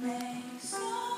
makes no